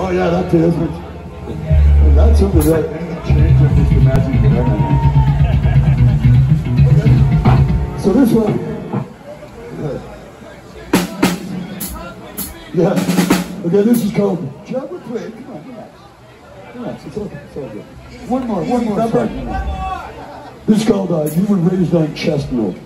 Oh yeah, that is. And that's something that anything changed with Mr. Okay. So this one. Yeah. yeah. Okay, this is called Jabber Quick. Come on, relax. Relax, it's okay, it's all good. One more, one more. Number. This is called uh, You Were Raised on Chest Milk.